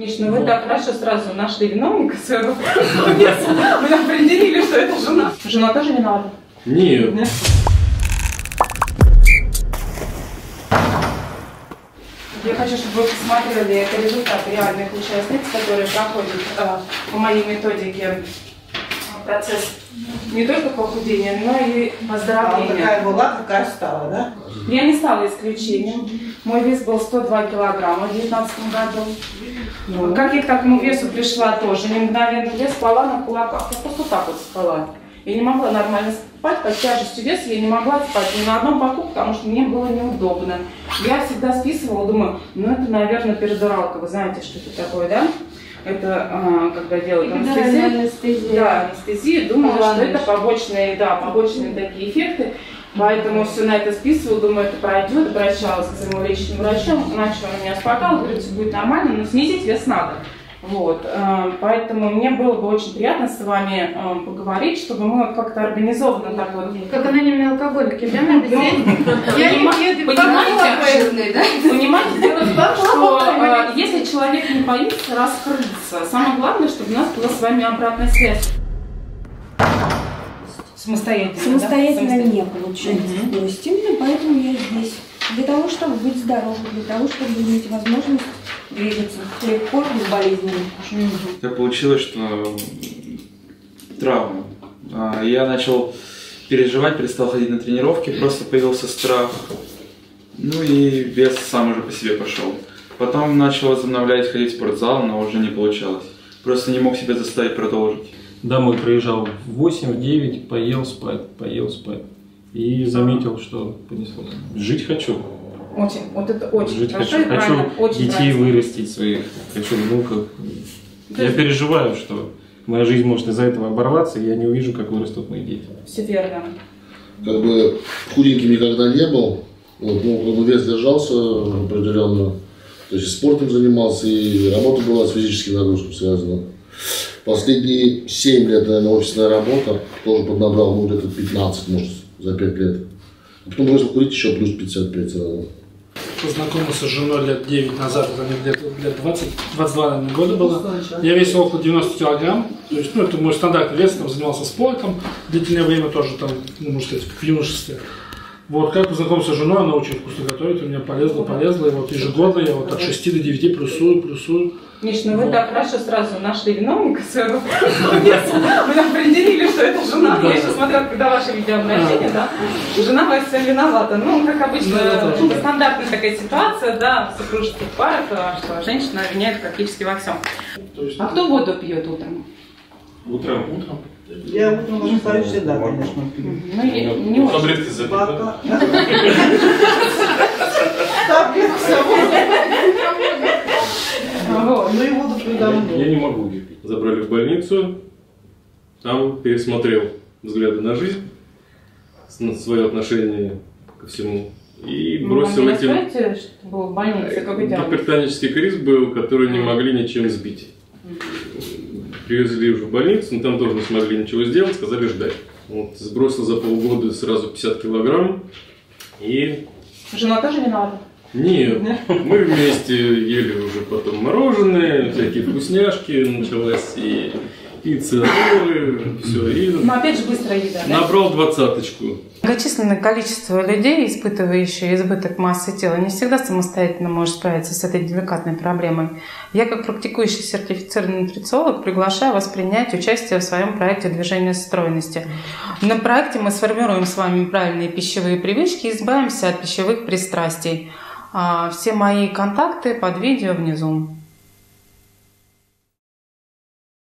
Миш, ну вы так хорошо сразу нашли виновника своего. Вы определили, что это жена. Жена тоже виновата? Нет. Я хочу, чтобы вы посмотрели это результат реальных участниц, которые проходят э, по моей методике процесс не только похудения, но и А оздоровления. такая была, такая стала, да? Я не стала исключением. Мой вес был 102 килограмма в 2019 году. Как я к такому весу пришла тоже, не мгновенно. Я спала на кулаках, я просто так вот спала. Я не могла нормально спать, под тяжестью веса я не могла спать ни на одном боку, потому что мне было неудобно. Я всегда списывала, думаю, ну это, наверное, передуралка. Вы знаете, что это такое, да? Это а, когда делают анестезию. анестезия. Да, анестезия. Думала, что Ладно. это побочные, да, побочные такие эффекты. Поэтому все на это списывала, думаю, это пройдет. Обращалась к своему лечащему врачу, начал меня успокаивать, говорит, все будет нормально, но снизить вес надо. Вот, э, поэтому мне было бы очень приятно с вами э, поговорить, чтобы мы вот как-то организованно так вот Как анонимные алкоголики, да, надо сидеть? Я не? Понимаете, дело в том, что э, если человек не боится раскрыться, самое главное, чтобы у нас была с вами обратная связь. Самостоятельно, Самостоятельно да? не получается. Мгм. То есть именно поэтому я здесь. Для того, чтобы быть здоровым, для того, чтобы иметь возможность двигаться легко, безболезненно. Так получилось, что травма. А, Я начал переживать, перестал ходить на тренировки, просто появился страх. Ну и вес сам уже по себе пошел. Потом начал возобновлять ходить в спортзал, но уже не получалось. Просто не мог себя заставить продолжить. Домой приезжал в 8, в 9, поел спать, поел спать. И заметил, что понесло. Жить хочу. Очень, вот это очень Жить хорошо хочу. и правильно, Хочу очень детей правильно. вырастить своих, хочу внуков. То Я есть- переживаю, что моя жизнь может из-за этого оборваться, и я не увижу, как вырастут мои дети. Все верно. как бы худеньким никогда не был. Вот, ну, как бы вес держался определенно. То есть и спортом занимался, и работа была с физической нагрузкой связана. Последние 7 лет, наверное, офисная работа, тоже поднабрал, ну, где-то 15, может, за 5 лет. А потом бросил курить еще плюс 55 сразу. Познакомился с женой лет 9 назад, это мне лет, лет 20, 22 наверное, года было. Я весил около 90 килограмм, то есть, ну, это мой стандартный вес, там, занимался спортом, длительное время тоже, там, ну, можно сказать, в юношестве. Вот, как познакомился с женой, она очень вкусно готовит, у меня полезла, полезла, и вот ежегодно я вот от 6 до 9 плюсую, плюсую. Миш, ну вы так хорошо сразу нашли виновника своего. Вы определили, что это жена. Я еще смотрела, когда ваше видеообращение, да. Жена во всем виновата. Ну, как обычно, это стандартная такая ситуация, да, в супружеских парах, что женщина обвиняет практически во всем. А кто воду пьет утром? Утром. утром. Я утром уже стою всегда, конечно, пью. Ну, я- не очень. Таблетки всё. Вот. Ну и воду пью давно. Я не могу ее пить. Забрали в больницу, там пересмотрел взгляды на жизнь, на свое отношение ко всему. И Вы бросил этим... расскажете, что было в больнице, какой диагноз? Гипертонический криз был, который не могли ничем сбить. Привезли уже в больницу, но там тоже не смогли ничего сделать, сказали ждать. Вот, сбросил за полгода сразу 50 килограмм. И Жена тоже виновата? нет, мы вместе ели уже потом мороженое, всякие вкусняшки, началась и пицца, все, и Ну, опять же, быстрая еда, да? набрал двадцаточку. Многочисленное количество людей, испытывающие избыток массы тела, не всегда самостоятельно может справиться с этой деликатной проблемой. Я, как практикующий сертифицированный нутрициолог, приглашаю вас принять участие в своем проекте «Движение стройности». На проекте мы сформируем с вами правильные пищевые привычки и избавимся от пищевых пристрастий. А, Все мои контакты под видео внизу.